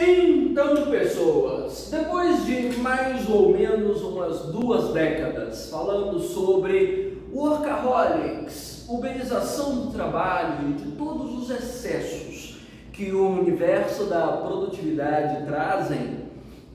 Então, pessoas, depois de mais ou menos umas duas décadas falando sobre workaholics, uberização do trabalho e de todos os excessos que o universo da produtividade trazem,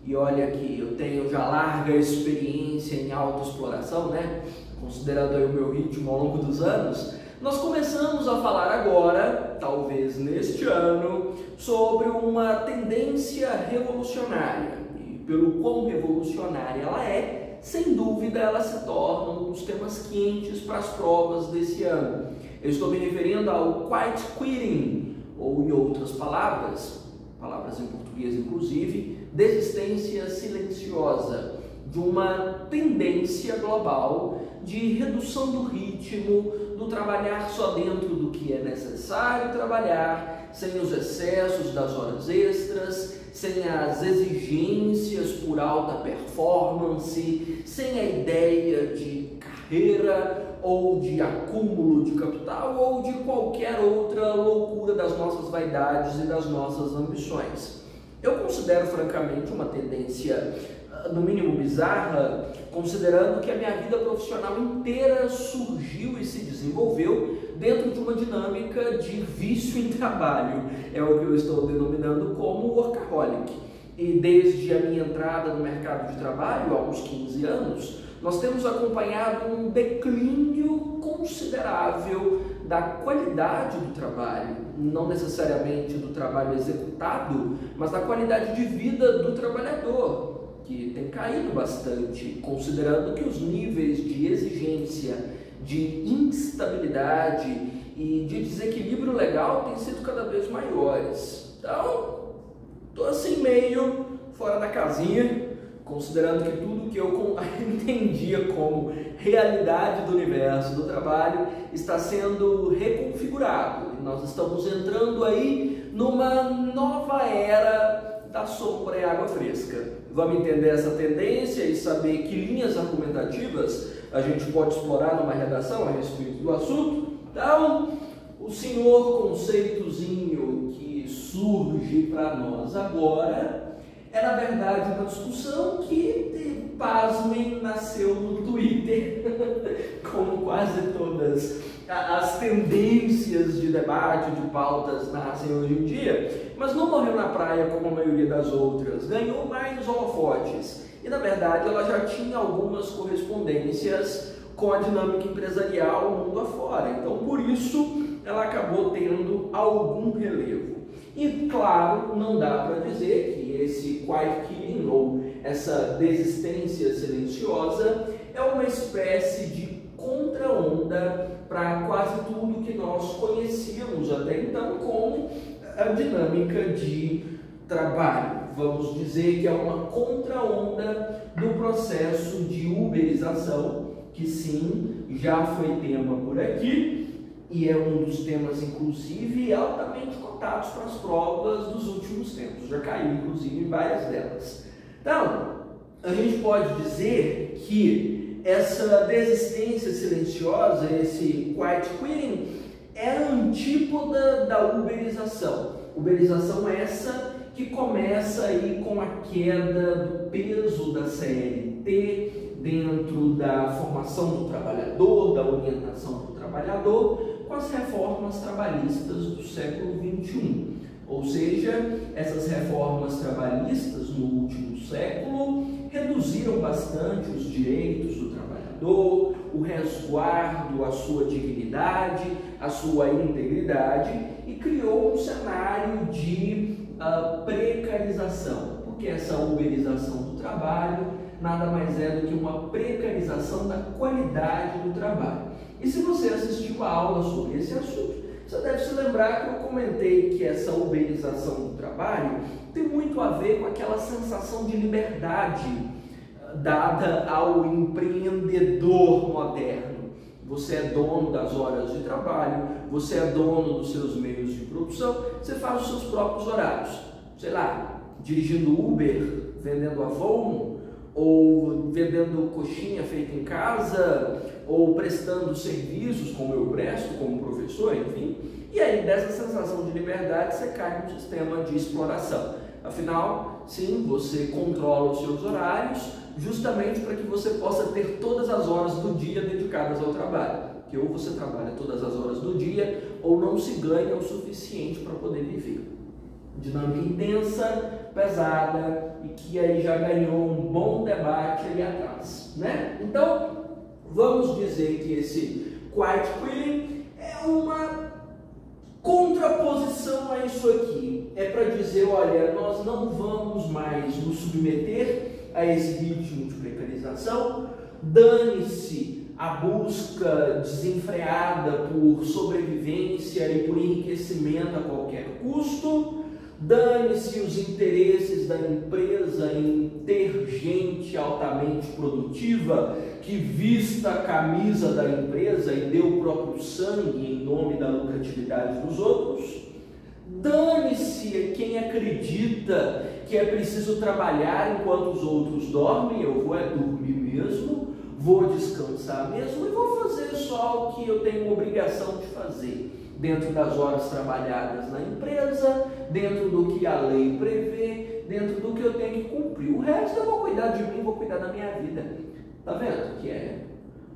e olha que eu tenho já larga experiência em autoexploração, né? Considerando aí o meu ritmo ao longo dos anos, nós começamos a falar agora, talvez neste ano, sobre uma tendência revolucionária. E pelo quão revolucionária ela é, sem dúvida ela se torna um dos temas quentes para as provas desse ano. Eu estou me referindo ao quiet quitting, ou em outras palavras, palavras em português inclusive, desistência silenciosa, de uma tendência global de redução do ritmo, do trabalhar só dentro do que é necessário trabalhar, sem os excessos das horas extras, sem as exigências por alta performance, sem a ideia de carreira ou de acúmulo de capital ou de qualquer outra loucura das nossas vaidades e das nossas ambições. Eu considero francamente uma tendência no mínimo bizarra, considerando que a minha vida profissional inteira surgiu e se desenvolveu dentro de uma dinâmica de vício em trabalho. É o que eu estou denominando como workaholic. E desde a minha entrada no mercado de trabalho, há uns 15 anos, nós temos acompanhado um declínio considerável da qualidade do trabalho, não necessariamente do trabalho executado, mas da qualidade de vida do trabalhador que tem caído bastante, considerando que os níveis de exigência, de instabilidade e de desequilíbrio legal têm sido cada vez maiores. Então, estou assim meio fora da casinha, considerando que tudo que eu entendia como realidade do universo do trabalho está sendo reconfigurado. E nós estamos entrando aí numa nova era da sombra e água fresca. Vamos entender essa tendência e saber que linhas argumentativas a gente pode explorar numa redação a respeito do assunto. Então, o senhor conceitozinho que surge para nós agora é, na verdade, uma discussão que, pasmem, nasceu no Twitter, quase todas as tendências de debate, de pautas nascem hoje em dia, mas não morreu na praia como a maioria das outras, ganhou mais holofotes. E na verdade ela já tinha algumas correspondências com a dinâmica empresarial mundo afora. Então por isso ela acabou tendo algum relevo. E claro, não dá para dizer que esse quiet killing ou essa desistência silenciosa é uma espécie de contra-onda para quase tudo que nós conhecíamos até então como a dinâmica de trabalho. Vamos dizer que é uma contra-onda do processo de uberização, que sim, já foi tema por aqui e é um dos temas, inclusive, altamente cotados para as provas dos últimos tempos. Já caiu, inclusive, em várias delas. Então, a gente pode dizer que essa desistência silenciosa, esse quiet quitting, é a antípoda da uberização. Uberização é essa que começa aí com a queda do peso da CLT dentro da formação do trabalhador, da orientação do trabalhador, com as reformas trabalhistas do século XXI. Ou seja, essas reformas trabalhistas no último século reduziram bastante os direitos do trabalhador, o resguardo à sua dignidade, à sua integridade e criou um cenário de uh, precarização, porque essa uberização do trabalho nada mais é do que uma precarização da qualidade do trabalho. E se você assistiu a aula sobre esse assunto, você deve se lembrar que eu comentei que essa uberização do trabalho tem muito a ver com aquela sensação de liberdade dada ao empreendedor moderno. Você é dono das horas de trabalho, você é dono dos seus meios de produção, você faz os seus próprios horários. Sei lá, dirigindo Uber, vendendo Avon, ou vendendo coxinha feita em casa, ou prestando serviços como eu presto, como professor, enfim. E aí, dessa sensação de liberdade, você cai num sistema de exploração. Afinal, sim, você controla os seus horários justamente para que você possa ter todas as horas do dia dedicadas ao trabalho. Que ou você trabalha todas as horas do dia ou não se ganha o suficiente para poder viver. Dinâmica intensa, pesada e que aí já ganhou um bom debate ali atrás, né? Então, vamos dizer que esse quiet quitting é uma contraposição a isso aqui. É para dizer, olha, nós não vamos mais nos submeter a esse ritmo de precarização, dane-se a busca desenfreada por sobrevivência e por enriquecimento a qualquer custo, dane-se os interesses da empresa em ter gente altamente produtiva que vista a camisa da empresa e dê o próprio sangue em nome da lucratividade dos outros. Dane-se quem acredita que é preciso trabalhar enquanto os outros dormem, eu vou é dormir mesmo, vou descansar mesmo e vou fazer só o que eu tenho obrigação de fazer, dentro das horas trabalhadas na empresa, dentro do que a lei prevê, dentro do que eu tenho que cumprir. O resto eu vou cuidar de mim, vou cuidar da minha vida. Tá vendo que é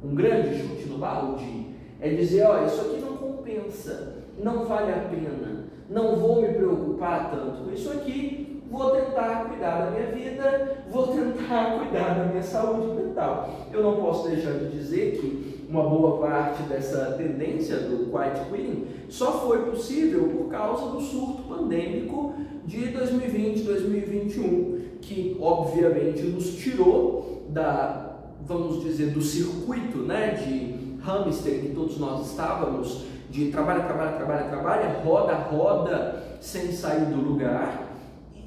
um grande chute no balde? É dizer, ó, isso aqui não compensa, não vale a pena, não vou me preocupar tanto com isso aqui, vou tentar cuidar da minha vida, vou tentar cuidar da minha saúde mental. Eu não posso deixar de dizer que uma boa parte dessa tendência do quiet quitting só foi possível por causa do surto pandêmico de 2020, 2021, que obviamente nos tirou da vamos dizer, do circuito né, de hamster que todos nós estávamos, de trabalha, trabalha, trabalha, trabalha, roda, roda, sem sair do lugar,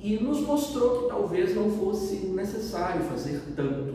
e nos mostrou que talvez não fosse necessário fazer tanto.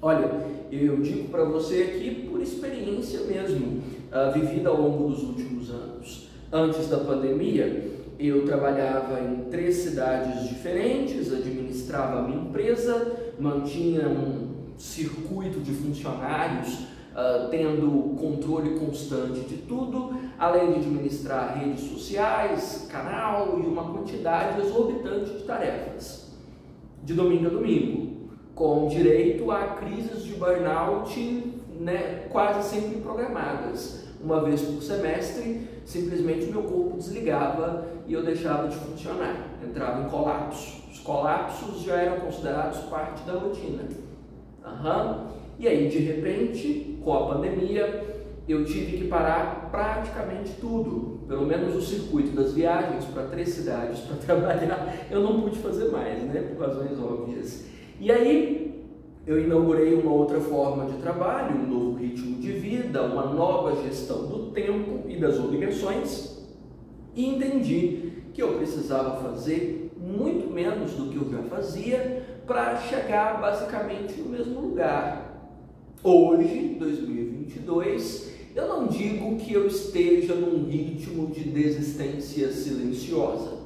Olha, eu digo para você aqui por experiência mesmo, uh, vivida ao longo dos últimos anos. Antes da pandemia, eu trabalhava em três cidades diferentes, administrava a minha empresa, mantinha um circuito de funcionários uh, tendo controle constante de tudo, além de administrar redes sociais, canal e uma quantidade exorbitante de tarefas, de domingo a domingo, com direito a crises de burnout né, quase sempre programadas. Uma vez por semestre, simplesmente meu corpo desligava e eu deixava de funcionar, entrava em colapso. Os colapsos já eram considerados parte da rotina. Uhum. E aí, de repente, com a pandemia, eu tive que parar praticamente tudo, pelo menos o circuito das viagens para três cidades para trabalhar, eu não pude fazer mais, né, por razões óbvias. E aí eu inaugurei uma outra forma de trabalho, um novo ritmo de vida, uma nova gestão do tempo e das obrigações, e entendi que eu precisava fazer muito menos do que eu já fazia para chegar basicamente no mesmo lugar. Hoje, 2022, eu não digo que eu esteja num ritmo de desistência silenciosa,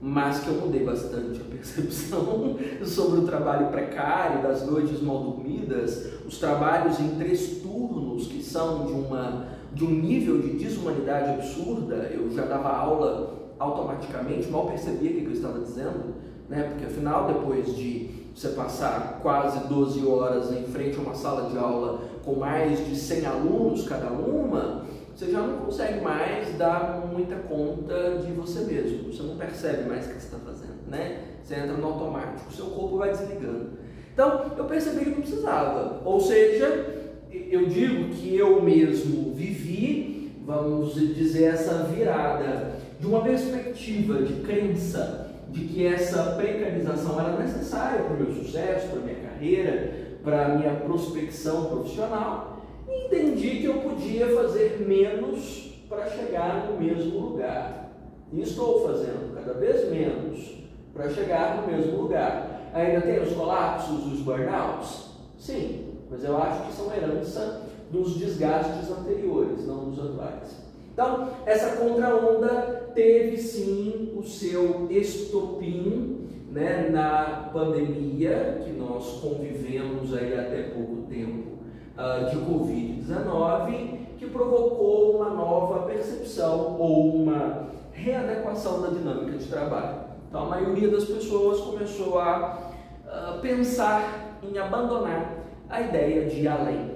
mas que eu mudei bastante a percepção sobre o trabalho precário, das noites mal dormidas, os trabalhos em três turnos que são de, uma, de um nível de desumanidade absurda. Eu já dava aula automaticamente, mal percebia o que eu estava dizendo né? Porque afinal, depois de você passar quase 12 horas em frente a uma sala de aula com mais de 100 alunos cada uma, você já não consegue mais dar muita conta de você mesmo. Você não percebe mais o que você está fazendo, né? Você entra no automático, seu corpo vai desligando. Então, eu percebi que não precisava. Ou seja, eu digo que eu mesmo vivi, vamos dizer, essa virada de uma perspectiva de crença de que essa precarização era necessária para o meu sucesso, para a minha carreira, para a minha prospecção profissional, e entendi que eu podia fazer menos para chegar no mesmo lugar. E estou fazendo cada vez menos para chegar no mesmo lugar. Ainda tem os colapsos, os burnouts? Sim, mas eu acho que são herança dos desgastes anteriores, não dos atuais. Então, essa contra-onda teve sim o seu estopim né, na pandemia que nós convivemos aí até pouco tempo uh, de Covid-19, que provocou uma nova percepção ou uma readequação da dinâmica de trabalho. Então a maioria das pessoas começou a, a pensar em abandonar a ideia de ir além.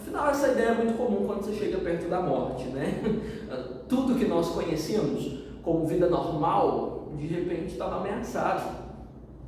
Afinal, essa ideia é muito comum quando você chega perto da morte, né? Tudo que nós conhecemos como vida normal, de repente estava ameaçado.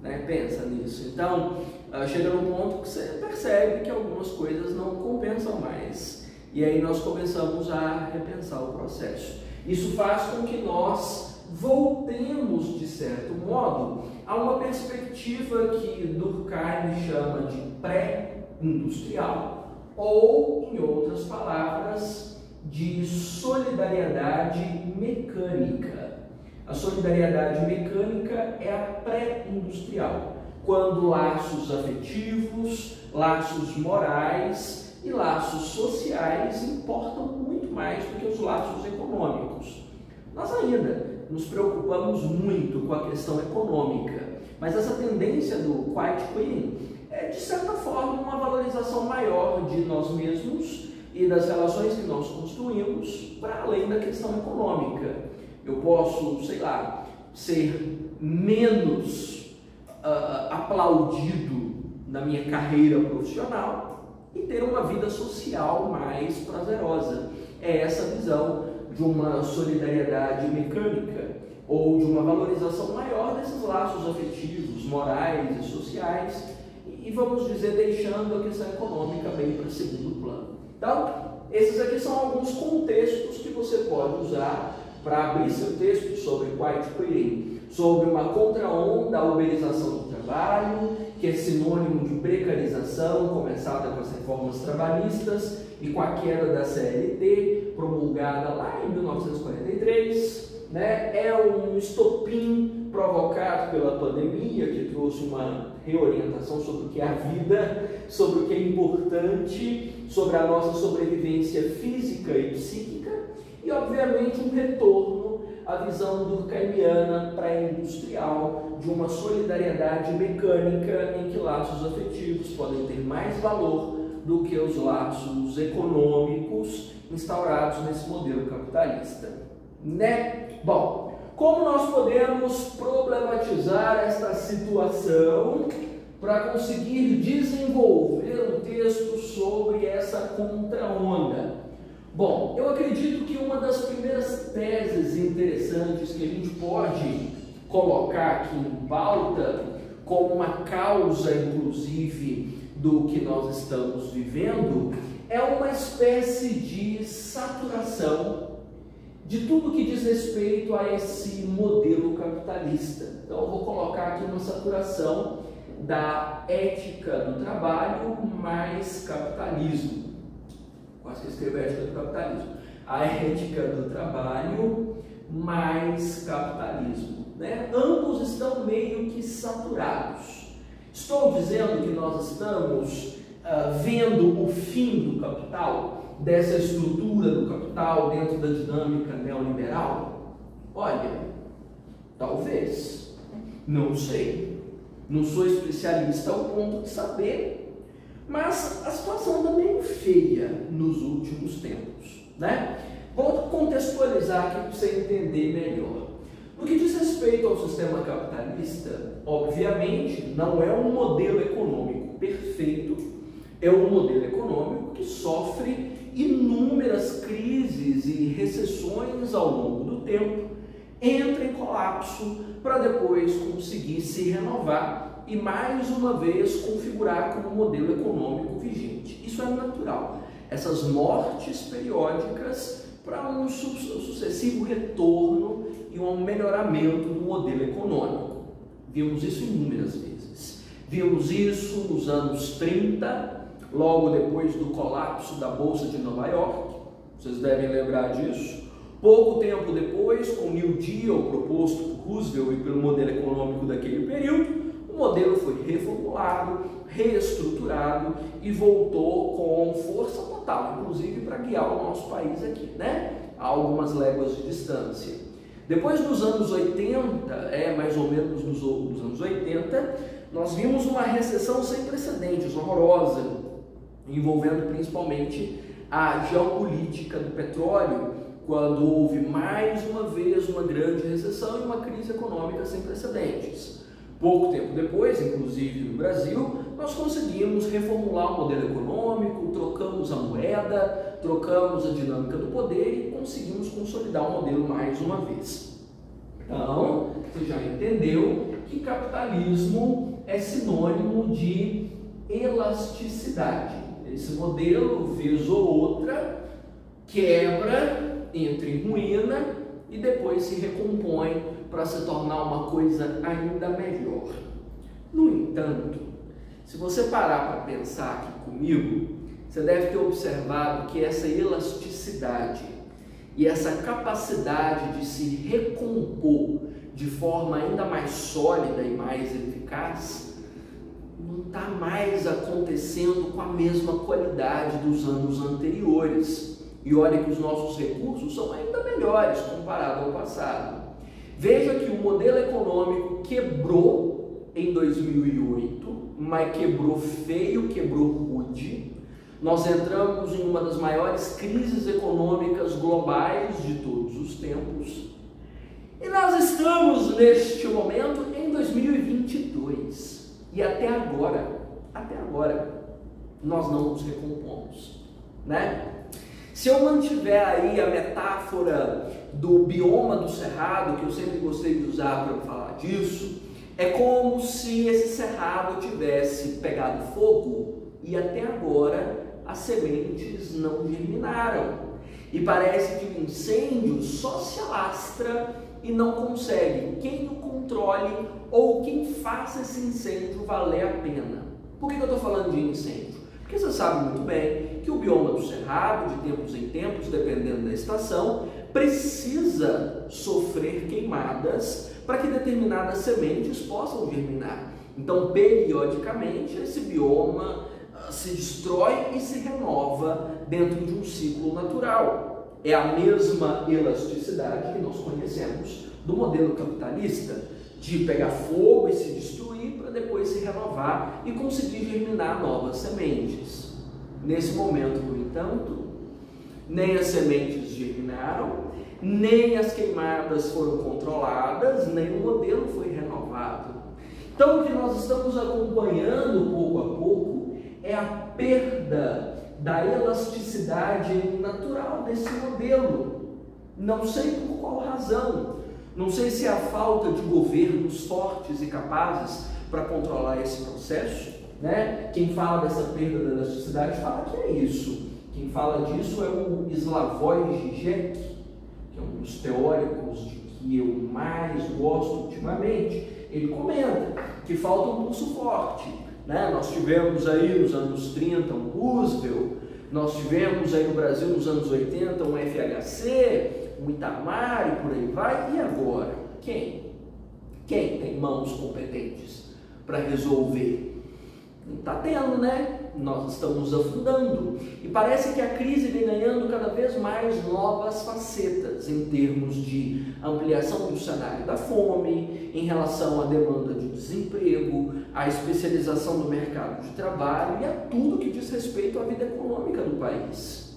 Né? Pensa nisso. Então, ah, chega num ponto que você percebe que algumas coisas não compensam mais. E aí nós começamos a repensar o processo. Isso faz com que nós voltemos, de certo modo, a uma perspectiva que Durkheim chama de pré-industrial, ou, em outras palavras, de solidariedade mecânica. A solidariedade mecânica é a pré-industrial, quando laços afetivos, laços morais e laços sociais importam muito mais do que os laços econômicos. Nós ainda nos preocupamos muito com a questão econômica, mas essa tendência do quiet quitting é, de certa forma, uma valorização maior de nós mesmos e das relações que nós construímos para além da questão econômica. Eu posso, sei lá, ser menos uh, aplaudido na minha carreira profissional e ter uma vida social mais prazerosa. É essa visão de uma solidariedade mecânica ou de uma valorização maior desses laços afetivos, morais e sociais e vamos dizer deixando a questão econômica bem para segundo plano. Então, esses aqui são alguns contextos que você pode usar para abrir seu texto sobre quiet quitting, sobre uma contra-onda à uberização do trabalho, que é sinônimo de precarização, começada com as reformas trabalhistas e com a queda da CLT, promulgada lá em 1943. Né? É um estopim provocado pela pandemia, que trouxe uma reorientação sobre o que é a vida, sobre o que é importante, sobre a nossa sobrevivência física e psíquica e, obviamente, um retorno à visão durkheimiana pré-industrial de uma solidariedade mecânica em que laços afetivos podem ter mais valor do que os laços econômicos instaurados nesse modelo capitalista. Né? Bom, como nós podemos problematizar esta situação para conseguir desenvolver um texto sobre essa contra-onda? Bom, eu acredito que uma das primeiras teses interessantes que a gente pode colocar aqui em pauta, como uma causa, inclusive, do que nós estamos vivendo, é uma espécie de saturação de tudo que diz respeito a esse modelo capitalista. Então, eu vou colocar aqui uma saturação da ética do trabalho mais capitalismo quase que escreveu a ética do capitalismo. A ética do trabalho mais capitalismo. Né? Ambos estão meio que saturados. Estou dizendo que nós estamos uh, vendo o fim do capital, dessa estrutura do capital dentro da dinâmica neoliberal? Olha, talvez, não sei. Não sou especialista ao ponto de saber mas a situação anda meio feia nos últimos tempos. Né? Vou contextualizar aqui para você entender melhor. No que diz respeito ao sistema capitalista, obviamente não é um modelo econômico perfeito, é um modelo econômico que sofre inúmeras crises e recessões ao longo do tempo, entra em colapso para depois conseguir se renovar e mais uma vez configurar como modelo econômico vigente. Isso é natural. Essas mortes periódicas para um sucessivo retorno e um melhoramento do modelo econômico. Vimos isso inúmeras vezes. Vimos isso nos anos 30, logo depois do colapso da Bolsa de Nova York. Vocês devem lembrar disso. Pouco tempo depois, com o New Deal proposto por Roosevelt e pelo modelo econômico daquele período, o modelo foi reformulado, reestruturado e voltou com força total, inclusive para guiar o nosso país aqui, né? A algumas léguas de distância. Depois dos anos 80, é mais ou menos nos, nos anos 80, nós vimos uma recessão sem precedentes, horrorosa, envolvendo principalmente a geopolítica do petróleo quando houve mais uma vez uma grande recessão e uma crise econômica sem precedentes. Pouco tempo depois, inclusive no Brasil, nós conseguimos reformular o modelo econômico, trocamos a moeda, trocamos a dinâmica do poder e conseguimos consolidar o modelo mais uma vez. Então, você já entendeu que capitalismo é sinônimo de elasticidade. Esse modelo, vez ou outra, quebra, entra em ruína e depois se recompõe para se tornar uma coisa ainda melhor. No entanto, se você parar para pensar aqui comigo, você deve ter observado que essa elasticidade e essa capacidade de se recompor de forma ainda mais sólida e mais eficaz não está mais acontecendo com a mesma qualidade dos anos anteriores. E olha que os nossos recursos são ainda melhores comparado ao passado. Veja que o modelo econômico quebrou em 2008, mas quebrou feio, quebrou rude. Nós entramos em uma das maiores crises econômicas globais de todos os tempos. E nós estamos neste momento em 2022. E até agora, até agora, nós não nos recompomos, né? Se eu mantiver aí a metáfora do bioma do cerrado, que eu sempre gostei de usar para falar disso, é como se esse cerrado tivesse pegado fogo e até agora as sementes não germinaram. E parece que o incêndio só se alastra e não consegue quem o controle ou quem faça esse incêndio valer a pena. Por que eu estou falando de incêndio? Porque você sabe muito bem que o bioma do cerrado, de tempos em tempos, dependendo da estação, precisa sofrer queimadas para que determinadas sementes possam germinar. Então, periodicamente, esse bioma ah, se destrói e se renova dentro de um ciclo natural. É a mesma elasticidade que nós conhecemos do modelo capitalista, de pegar fogo e se destruir depois se renovar e conseguir germinar novas sementes. Nesse momento, no entanto, nem as sementes germinaram, nem as queimadas foram controladas, nem o modelo foi renovado. Então, o que nós estamos acompanhando pouco a pouco é a perda da elasticidade natural desse modelo. Não sei por qual razão. Não sei se é a falta de governos fortes e capazes para controlar esse processo. Né? Quem fala dessa perda da elasticidade fala que é isso. Quem fala disso é o Slavoj Žižek, que é um dos teóricos de que eu mais gosto ultimamente. Ele comenta que falta um pulso forte. Né? Nós tivemos aí nos anos 30 um Roosevelt, nós tivemos aí no Brasil nos anos 80 um FHC, um Itamar e por aí vai. E agora? Quem? Quem tem mãos competentes? para resolver. Não está tendo, né? Nós estamos afundando. E parece que a crise vem ganhando cada vez novas facetas em termos de ampliação do cenário da fome, em relação à demanda de desemprego, à especialização do mercado de trabalho e a tudo que diz respeito à vida econômica do país.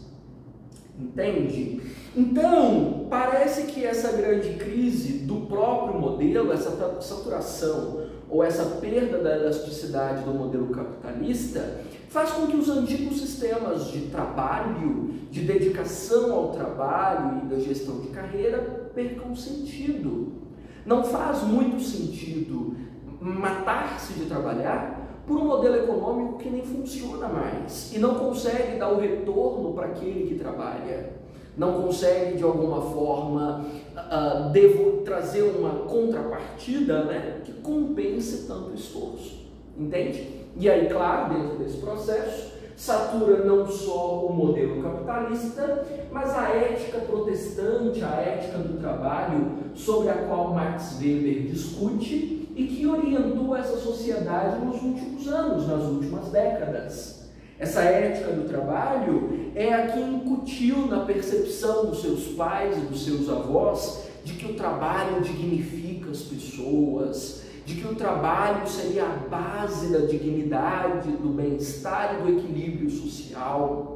Entende? Então, parece que essa grande crise do próprio modelo, essa saturação ou essa perda da elasticidade do modelo capitalista faz com que os antigos sistemas de trabalho, de dedicação ao trabalho e da gestão de carreira percam sentido. Não faz muito sentido matar-se de trabalhar por um modelo econômico que nem funciona mais e não consegue dar o retorno para aquele que trabalha não consegue de alguma forma uh, devo, trazer uma contrapartida né, que compense tanto esforço. Entende? E aí, claro, dentro desse processo, satura não só o modelo capitalista, mas a ética protestante, a ética do trabalho, sobre a qual Max Weber discute e que orientou essa sociedade nos últimos anos, nas últimas décadas. Essa ética do trabalho é a que incutiu na percepção dos seus pais e dos seus avós de que o trabalho dignifica as pessoas, de que o trabalho seria a base da dignidade, do bem-estar e do equilíbrio social.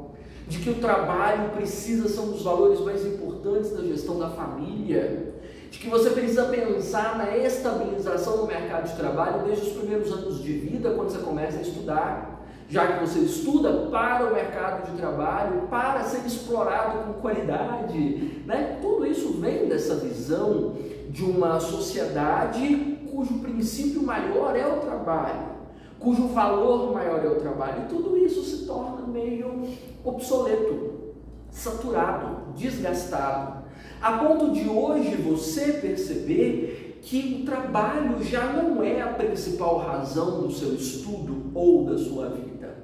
de que o trabalho precisa ser um dos valores mais importantes da gestão da família, de que você precisa pensar na estabilização do mercado de trabalho desde os primeiros anos de vida, quando você começa a estudar, já que você estuda para o mercado de trabalho, para ser explorado com qualidade. Né? Tudo isso vem dessa visão de uma sociedade cujo princípio maior é o trabalho cujo valor maior é o trabalho. E tudo isso se torna meio obsoleto, saturado, desgastado, a ponto de hoje você perceber que o trabalho já não é a principal razão do seu estudo ou da sua vida.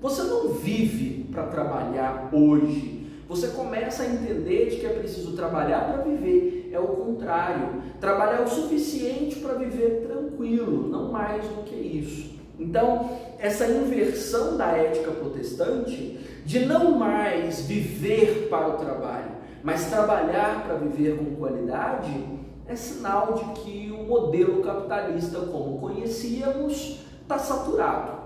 Você não vive para trabalhar hoje. Você começa a entender de que é preciso trabalhar para viver. É o contrário. Trabalhar o suficiente para viver tranquilo, não mais do que isso. Então, essa inversão da ética protestante de não mais viver para o trabalho, mas trabalhar para viver com qualidade, é sinal de que o modelo capitalista como conhecíamos está saturado.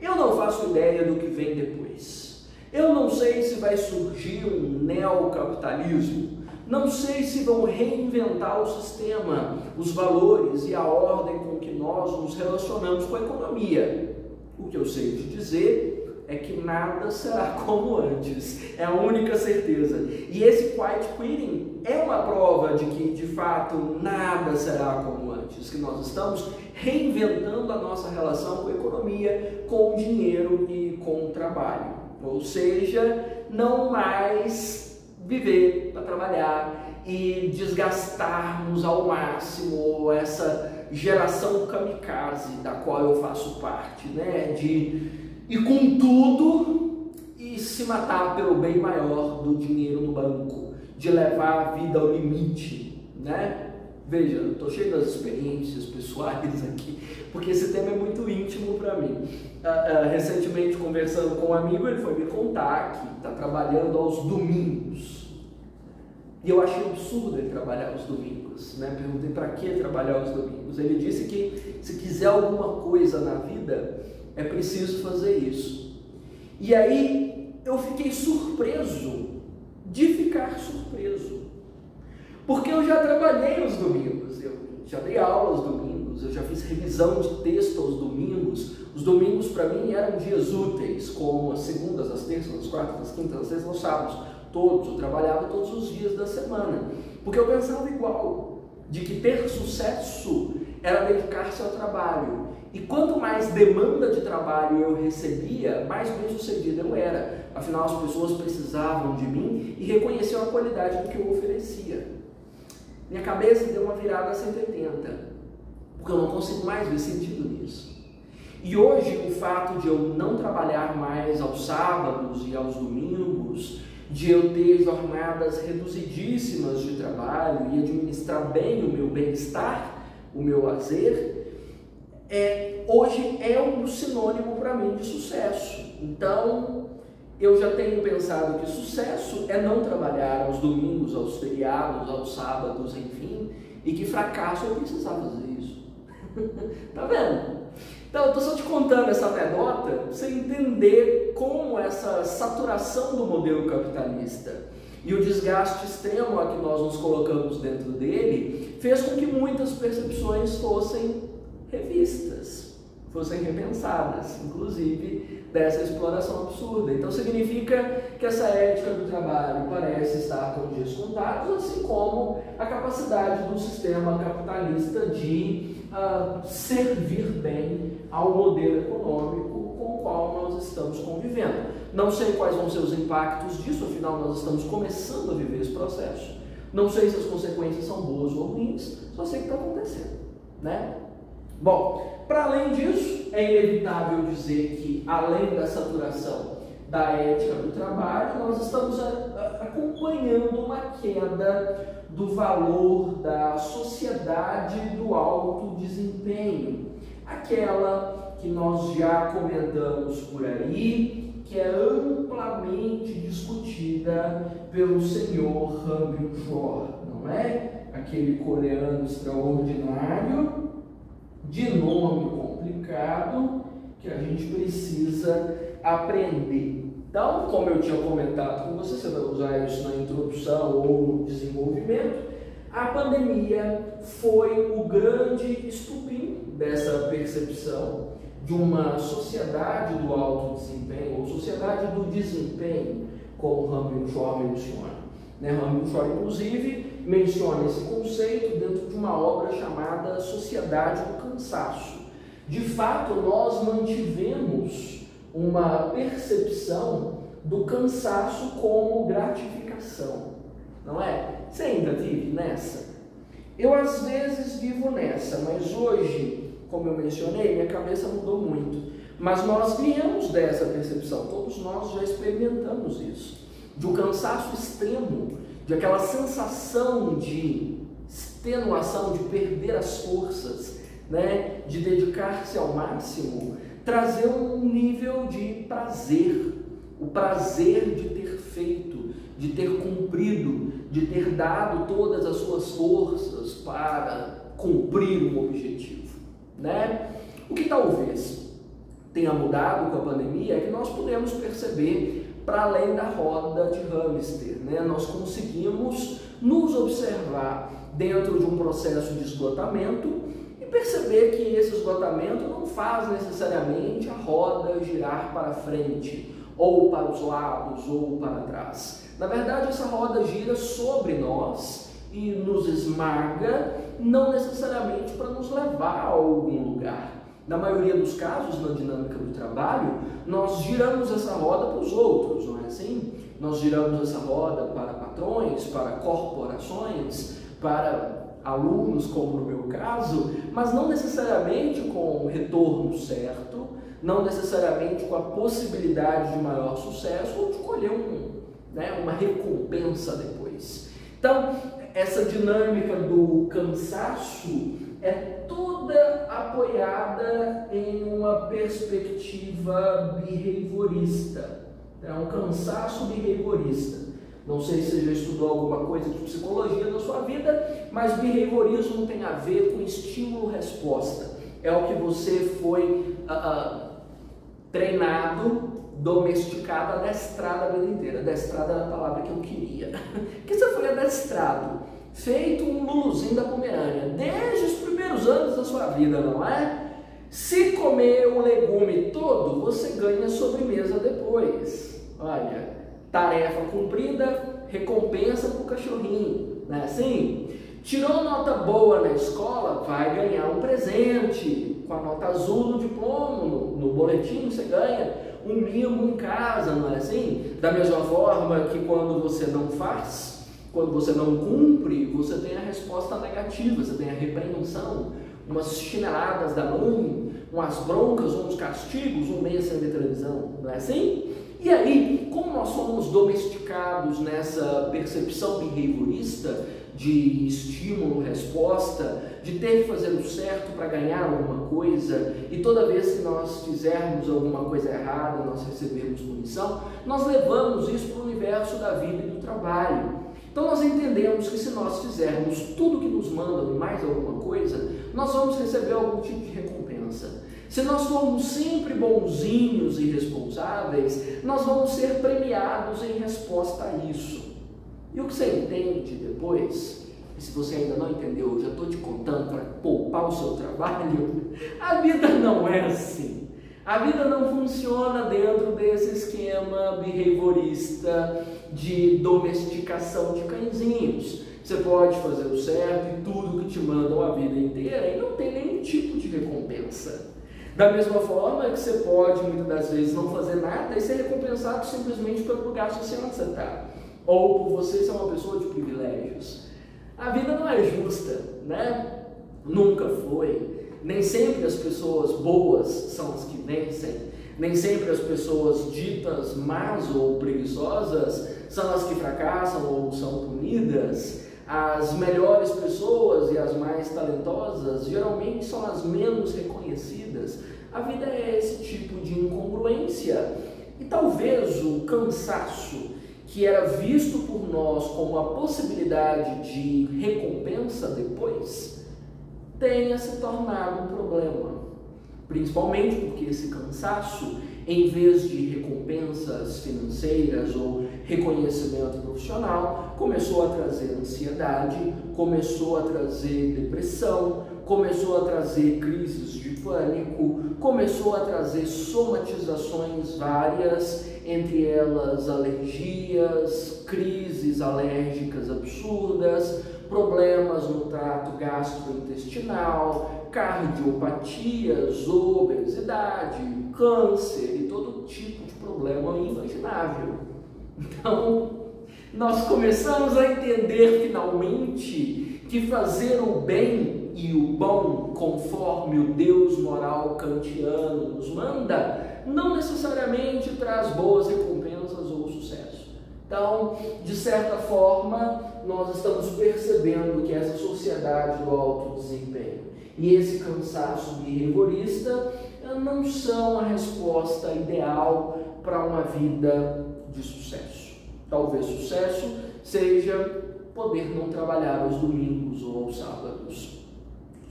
Eu não faço ideia do que vem depois. Eu não sei se vai surgir um neocapitalismo não sei se vão reinventar o sistema, os valores e a ordem com que nós nos relacionamos com a economia. O que eu sei te dizer é que nada será como antes, é a única certeza. E esse quiet quitting é uma prova de que, de fato, nada será como antes, que nós estamos reinventando a nossa relação com a economia, com o dinheiro e com o trabalho. Ou seja, não mais viver, para trabalhar e desgastarmos ao máximo essa geração kamikaze da qual eu faço parte, né? De ir com tudo e se matar pelo bem maior do dinheiro no banco, de levar a vida ao limite, né? Veja, eu estou cheio das experiências pessoais aqui, porque esse tema é muito íntimo para mim. Uh, uh, recentemente, conversando com um amigo, ele foi me contar que está trabalhando aos domingos. E eu achei absurdo ele trabalhar aos domingos. Né? Perguntei para que trabalhar aos domingos. Ele disse que se quiser alguma coisa na vida, é preciso fazer isso. E aí eu fiquei surpreso de ficar surpreso. Porque eu já trabalhei aos domingos, eu já dei aula aos domingos, eu já fiz revisão de texto aos domingos. Os domingos para mim eram dias úteis, como as segundas, as terças, as quartas, as quintas, as sextas, os sábados. Todos, eu trabalhava todos os dias da semana. Porque eu pensava igual, de que ter sucesso era dedicar-se ao trabalho. E quanto mais demanda de trabalho eu recebia, mais bem sucedido eu era. Afinal, as pessoas precisavam de mim e reconheciam a qualidade do que eu oferecia. Minha cabeça deu uma virada a 180, porque eu não consigo mais ver sentido nisso. E hoje, o fato de eu não trabalhar mais aos sábados e aos domingos, de eu ter jornadas reduzidíssimas de trabalho e administrar bem o meu bem-estar, o meu lazer, é, hoje é um sinônimo para mim de sucesso. Então, eu já tenho pensado que sucesso é não trabalhar aos domingos, aos feriados, aos sábados, enfim, e que fracasso eu precisar fazer isso. tá vendo? Então, eu estou só te contando essa anedota para você entender como essa saturação do modelo capitalista e o desgaste extremo a que nós nos colocamos dentro dele fez com que muitas percepções fossem revistas, fossem repensadas, inclusive dessa exploração absurda. Então significa que essa ética do trabalho parece estar com dias contados, assim como a capacidade do sistema capitalista de uh, servir bem ao modelo econômico com o qual nós estamos convivendo. Não sei quais vão ser os impactos disso, afinal nós estamos começando a viver esse processo. Não sei se as consequências são boas ou ruins, só sei que está acontecendo, né? Bom, para além disso, é inevitável dizer que, além da saturação da ética do trabalho, nós estamos acompanhando uma queda do valor da sociedade do alto desempenho, aquela que nós já comentamos por aí, que é amplamente discutida pelo senhor Rambio Jor, não é? Aquele coreano extraordinário de nome complicado que a gente precisa aprender. Então, como eu tinha comentado com você, você vai usar isso na introdução ou no desenvolvimento, a pandemia foi o grande estupim dessa percepção de uma sociedade do alto desempenho, ou sociedade do desempenho, como Rambin Shaw menciona. Né? Shaw, inclusive, menciona esse conceito dentro de uma obra chamada Sociedade do Cansaço. De fato, nós mantivemos uma percepção do cansaço como gratificação, não é? Você ainda vive nessa? Eu às vezes vivo nessa, mas hoje, como eu mencionei, minha cabeça mudou muito. Mas nós viemos dessa percepção, todos nós já experimentamos isso, um cansaço extremo, de aquela sensação de extenuação, de perder as forças, né? de dedicar-se ao máximo, trazer um nível de prazer, o prazer de ter feito, de ter cumprido, de ter dado todas as suas forças para cumprir um objetivo, né? O que talvez tenha mudado com a pandemia é que nós podemos perceber para além da roda de hamster, né? Nós conseguimos nos observar dentro de um processo de esgotamento perceber que esse esgotamento não faz necessariamente a roda girar para frente, ou para os lados, ou para trás. Na verdade, essa roda gira sobre nós e nos esmaga, não necessariamente para nos levar a algum lugar. Na maioria dos casos, na dinâmica do trabalho, nós giramos essa roda para os outros, não é assim? Nós giramos essa roda para patrões, para corporações, para alunos, como no meu caso, mas não necessariamente com o retorno certo, não necessariamente com a possibilidade de maior sucesso ou de colher um, né, uma recompensa depois. Então, essa dinâmica do cansaço é toda apoiada em uma perspectiva behaviorista. É um cansaço behaviorista. Não sei se você já estudou alguma coisa de psicologia na sua vida, mas behaviorismo tem a ver com estímulo-resposta. É o que você foi uh, uh, treinado, domesticado, adestrado a vida inteira. Adestrado era a palavra que eu queria. que você foi adestrado, feito um luluzinho da Pomerânia, desde os primeiros anos da sua vida, não é? Se comer o legume todo, você ganha sobremesa depois. Olha, tarefa cumprida, recompensa para o cachorrinho, não é assim? Tirou nota boa na escola, vai ganhar um presente. Com a nota azul no diploma, no, no boletim, você ganha um mimo em casa, não é assim? Da mesma forma que quando você não faz, quando você não cumpre, você tem a resposta negativa, você tem a repreensão, umas chineladas da mãe, umas broncas, uns castigos, um mês sem televisão, não é assim? E aí, como nós somos domesticados nessa percepção behaviorista, de estímulo, resposta, de ter que fazer o certo para ganhar alguma coisa, e toda vez que nós fizermos alguma coisa errada, nós recebemos punição, nós levamos isso para o universo da vida e do trabalho. Então nós entendemos que se nós fizermos tudo que nos mandam e mais alguma coisa, nós vamos receber algum tipo de recompensa. Se nós formos sempre bonzinhos e responsáveis, nós vamos ser premiados em resposta a isso. E o que você entende depois, e se você ainda não entendeu, eu já estou te contando para poupar o seu trabalho, a vida não é assim. A vida não funciona dentro desse esquema behaviorista de domesticação de cãezinhos. Você pode fazer o certo e tudo que te mandam a vida inteira e não tem nenhum tipo de recompensa. Da mesma forma que você pode, muitas das vezes, não fazer nada e ser recompensado simplesmente pelo lugar social onde você está ou por você ser uma pessoa de privilégios. A vida não é justa, né? Nunca foi. Nem sempre as pessoas boas são as que vencem. Nem sempre as pessoas ditas más ou preguiçosas são as que fracassam ou são punidas. As melhores pessoas e as mais talentosas geralmente são as menos reconhecidas. A vida é esse tipo de incongruência. E talvez o cansaço que era visto por nós como a possibilidade de recompensa depois, tenha se tornado um problema. Principalmente porque esse cansaço, em vez de recompensas financeiras ou reconhecimento profissional, começou a trazer ansiedade, começou a trazer depressão, começou a trazer crises de pânico, começou a trazer somatizações várias, entre elas alergias, crises alérgicas absurdas, problemas no trato gastrointestinal, cardiopatias, obesidade, câncer e todo tipo de problema imaginável. Então, nós começamos a entender finalmente que fazer o bem e o bom, conforme o Deus moral kantiano nos manda, não necessariamente traz boas recompensas ou sucesso. Então, de certa forma, nós estamos percebendo que essa sociedade do alto desempenho e esse cansaço rigorista não são a resposta ideal para uma vida de sucesso. Talvez sucesso seja poder não trabalhar aos domingos ou aos sábados.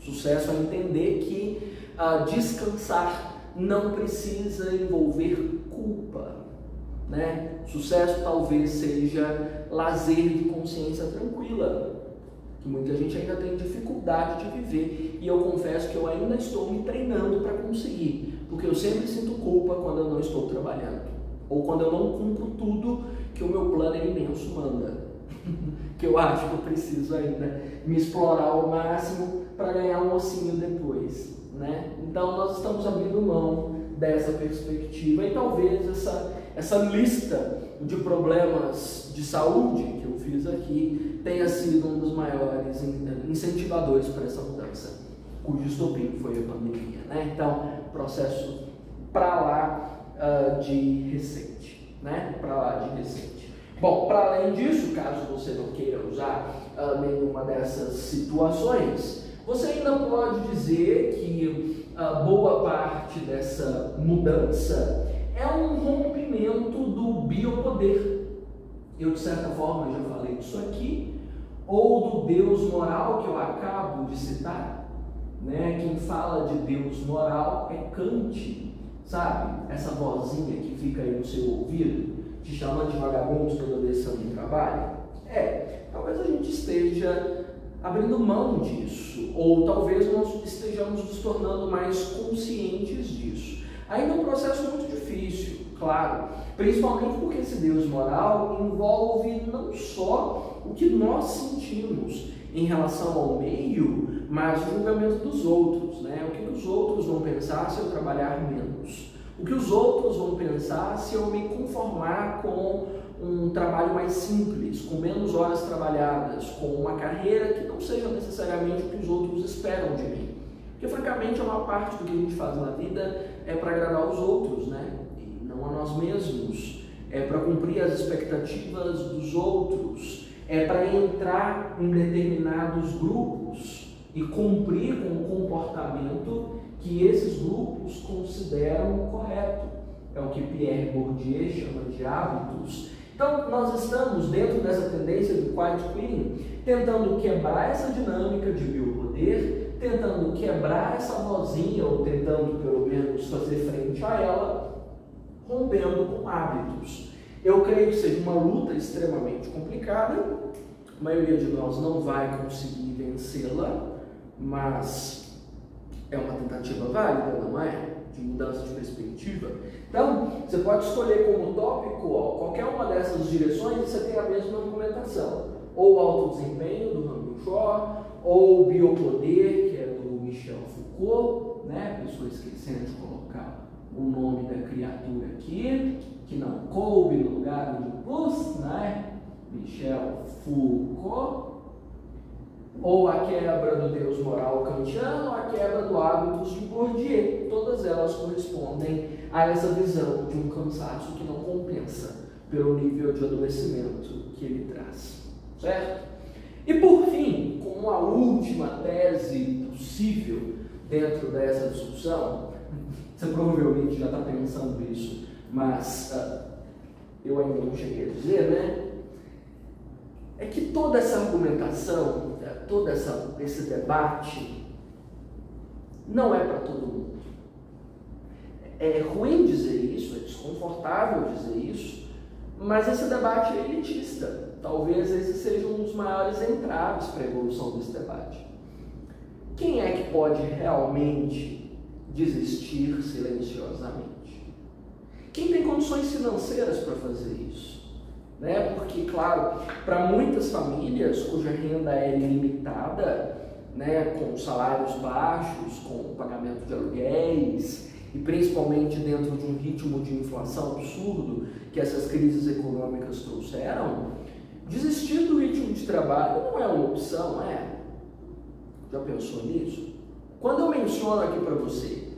Sucesso é entender que uh, descansar não precisa envolver culpa. Né? Sucesso talvez seja lazer de consciência tranquila, que muita gente ainda tem dificuldade de viver. E eu confesso que eu ainda estou me treinando para conseguir, porque eu sempre sinto culpa quando eu não estou trabalhando, ou quando eu não cumpro tudo que o meu plano é imenso manda. que eu acho que eu preciso ainda me explorar ao máximo para ganhar um ossinho depois. Né? Então nós estamos abrindo mão dessa perspectiva e talvez essa, essa lista de problemas de saúde que eu fiz aqui tenha sido um dos maiores incentivadores para essa mudança, cujo estopim foi a pandemia. Né? Então, processo para lá uh, de recente, né? para lá de recente. Bom, para além disso, caso você não queira usar uh, nenhuma dessas situações, você ainda pode dizer que uh, boa parte dessa mudança é um rompimento do biopoder. Eu, de certa forma, já falei disso aqui, ou do Deus moral que eu acabo de citar. Né? Quem fala de Deus moral é Kant, sabe? Essa vozinha que fica aí no seu ouvido te chamando de vagabundo toda vez que você não trabalha? É, talvez a gente esteja abrindo mão disso, ou talvez nós estejamos nos tornando mais conscientes disso. Ainda é um processo muito difícil, claro, principalmente porque esse Deus moral envolve não só o que nós sentimos em relação ao meio, mas o julgamento dos outros, né? O que os outros vão pensar se eu trabalhar menos? O que os outros vão pensar se eu me conformar com um trabalho mais simples, com menos horas trabalhadas, com uma carreira que não seja necessariamente o que os outros esperam de mim? Porque, francamente, a maior parte do que a gente faz na vida é para agradar os outros, né? E não a nós mesmos. É para cumprir as expectativas dos outros. É para entrar em determinados grupos e cumprir com o comportamento que esses grupos consideram correto. É o que Pierre Bourdieu chama de hábitos. Então, nós estamos dentro dessa tendência do quiet quitting, tentando quebrar essa dinâmica de biopoder, tentando quebrar essa vozinha, ou tentando pelo menos fazer frente a ela, rompendo com hábitos. Eu creio que seja uma luta extremamente complicada, a maioria de nós não vai conseguir vencê-la, mas é uma tentativa válida, não é? De mudança de perspectiva. Então, você pode escolher como tópico ó, qualquer uma dessas direções e você tem a mesma argumentação. Ou alto desempenho, do Ramil Shaw, ou biopoder, que é do Michel Foucault, né? Pessoa esquecendo de colocar o nome da criatura aqui, que não coube no lugar onde pus, né? Michel Foucault ou a quebra do Deus moral kantiano, ou a quebra do hábitos de Bourdieu. Todas elas correspondem a essa visão de um cansaço que não compensa pelo nível de adoecimento que ele traz. Certo? E por fim, como a última tese possível dentro dessa discussão, você provavelmente já está pensando nisso, mas uh, eu ainda não cheguei a dizer, né? É que toda essa argumentação todo essa, esse debate não é para todo mundo. é ruim dizer isso, é desconfortável dizer isso, mas esse debate é elitista. Talvez esse seja um dos maiores entraves para a evolução desse debate. Quem é que pode realmente desistir silenciosamente? Quem tem condições financeiras para fazer isso? Né? Porque, claro, para muitas famílias cuja renda é limitada, né, com salários baixos, com pagamento de aluguéis, e principalmente dentro de um ritmo de inflação absurdo que essas crises econômicas trouxeram, desistir do ritmo de trabalho não é uma opção, é? Já pensou nisso? Quando eu menciono aqui para você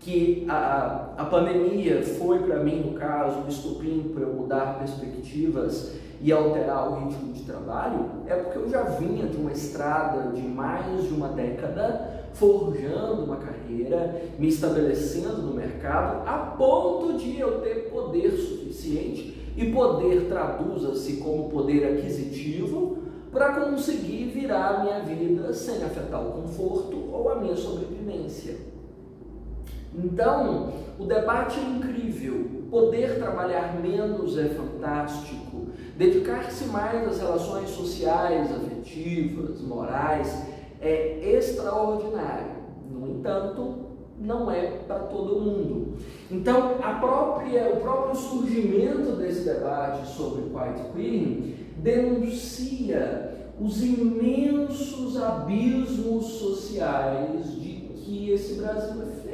que a, a pandemia foi para mim, no caso, um estupim para eu mudar perspectivas e alterar o ritmo de trabalho, é porque eu já vinha de uma estrada de mais de uma década forjando uma carreira, me estabelecendo no mercado, a ponto de eu ter poder suficiente e poder traduza-se como poder aquisitivo para conseguir virar a minha vida sem afetar o conforto ou a minha sobrevivência. Então, o debate é incrível. Poder trabalhar menos é fantástico. Dedicar-se mais às relações sociais, afetivas, morais é extraordinário. No entanto, não é para todo mundo. Então, própria, o próprio surgimento desse debate sobre white queering denuncia os imensos abismos sociais de que esse Brasil é feito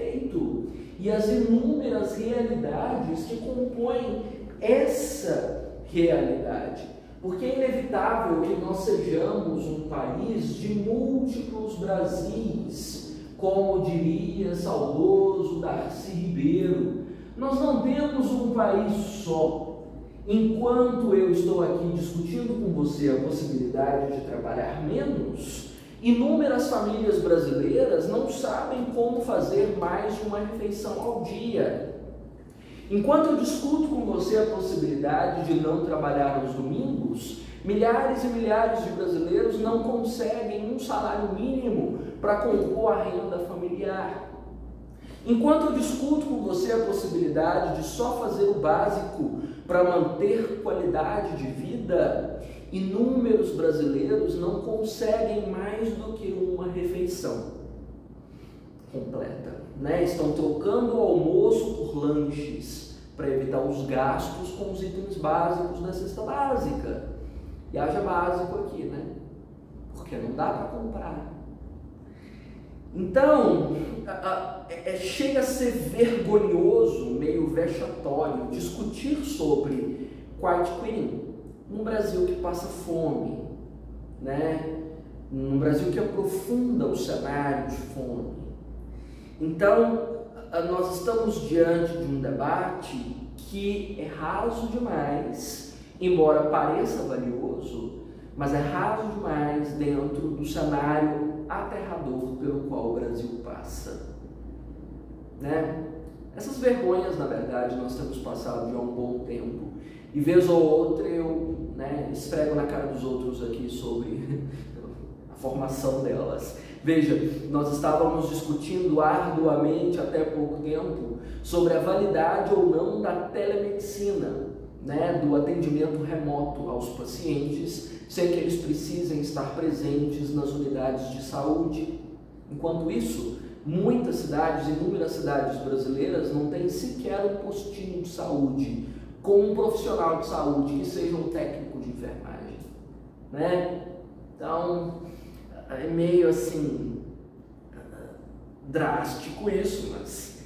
e as inúmeras realidades que compõem essa realidade. Porque é inevitável que nós sejamos um país de múltiplos Brasis, como diria saudoso Darcy Ribeiro. Nós não temos um país só. Enquanto eu estou aqui discutindo com você a possibilidade de trabalhar menos, inúmeras famílias brasileiras não sabem como fazer mais de uma refeição ao dia. Enquanto eu discuto com você a possibilidade de não trabalhar aos domingos, milhares e milhares de brasileiros não conseguem um salário mínimo para compor a renda familiar. Enquanto eu discuto com você a possibilidade de só fazer o básico para manter qualidade de vida, inúmeros brasileiros não conseguem mais do que uma refeição completa. Né? Estão trocando o almoço por lanches para evitar os gastos com os itens básicos da cesta básica. E haja básico aqui, né? Porque não dá para comprar. Então, é, é, chega a ser vergonhoso, meio vexatório, discutir sobre white queen num Brasil que passa fome, né? num Brasil que aprofunda o cenário de fome. Então, nós estamos diante de um debate que é raso demais, embora pareça valioso, mas é raso demais dentro do cenário aterrador pelo qual o Brasil passa. Né? Essas vergonhas, na verdade, nós temos passado já um bom tempo. E vez ou outra eu né, esfrego na cara dos outros aqui sobre a formação delas. Veja, nós estávamos discutindo arduamente até pouco tempo sobre a validade ou não da telemedicina, né, do atendimento remoto aos pacientes, sem que eles precisem estar presentes nas unidades de saúde. Enquanto isso, muitas cidades, inúmeras cidades brasileiras, não têm sequer um postinho de saúde com um profissional de saúde que seja um técnico de enfermagem. Né? Então, é meio assim drástico isso, mas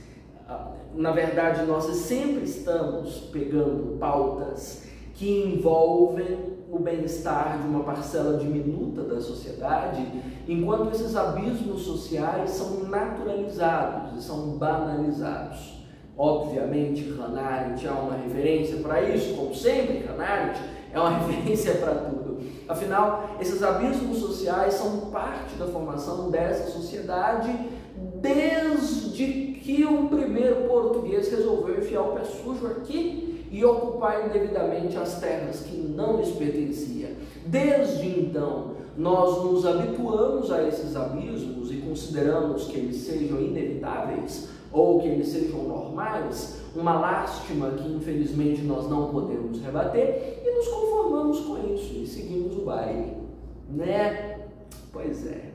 ah, na verdade nós sempre estamos pegando pautas que envolvem o bem-estar de uma parcela diminuta da sociedade, enquanto esses abismos sociais são naturalizados e são banalizados. Obviamente, Hannah Arendt é uma referência para isso, como sempre, Hannah Arendt é uma referência para tudo. Afinal, esses abismos sociais são parte da formação dessa sociedade desde que o primeiro português resolveu enfiar o pé sujo aqui e ocupar indevidamente as terras que não lhes pertenciam. Desde então, nós nos habituamos a esses abismos e consideramos que eles sejam inevitáveis, ou que eles sejam normais, uma lástima que infelizmente nós não podemos rebater e nos conformamos com isso e seguimos o baile, né? Pois é.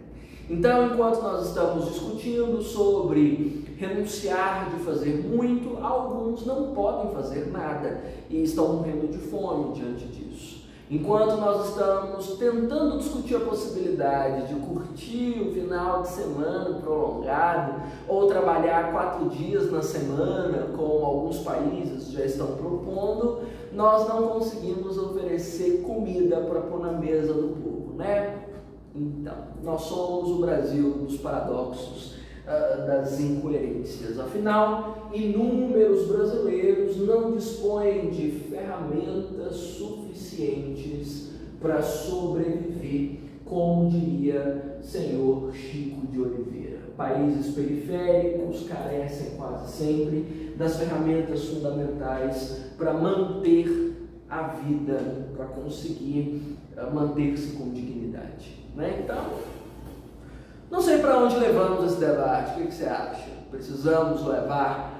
Então, enquanto nós estamos discutindo sobre renunciar de fazer muito, alguns não podem fazer nada e estão morrendo de fome diante disso. Enquanto nós estamos tentando discutir a possibilidade de curtir o final de semana prolongado ou trabalhar quatro dias na semana, como alguns países já estão propondo, nós não conseguimos oferecer comida para pôr na mesa do povo, né? Então, nós somos o Brasil dos paradoxos, uh, das incoerências. Afinal, inúmeros brasileiros não dispõem de ferramentas suficientes para sobreviver, como diria senhor Chico de Oliveira. Países periféricos carecem quase sempre das ferramentas fundamentais para manter a vida, para conseguir uh, manter-se com dignidade. Né? Então, não sei para onde levamos esse debate, o que, que você acha? Precisamos levar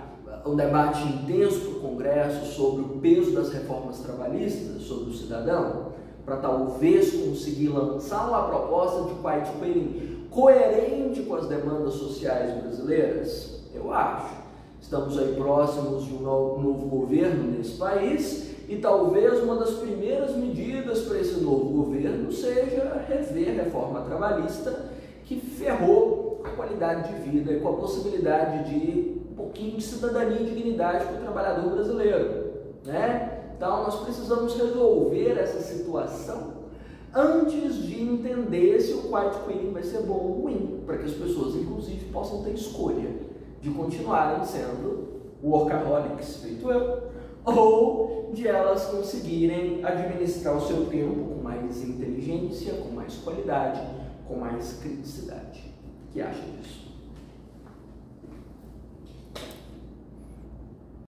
um debate intenso para o Congresso sobre o peso das reformas trabalhistas sobre o cidadão, para talvez conseguir lançar uma proposta de white paper coerente com as demandas sociais brasileiras? Eu acho. Estamos aí próximos de um novo governo nesse país e talvez uma das primeiras medidas para esse novo governo seja rever a reforma trabalhista que ferrou a qualidade de vida e com a possibilidade de pouquinho de cidadania e dignidade para o trabalhador brasileiro. Né? Então nós precisamos resolver essa situação antes de entender se o white quitting vai ser bom ou ruim, para que as pessoas, inclusive, possam ter escolha de continuarem sendo workaholics, feito eu, ou de elas conseguirem administrar o seu tempo com mais inteligência, com mais qualidade com mais criticidade. O que acha disso?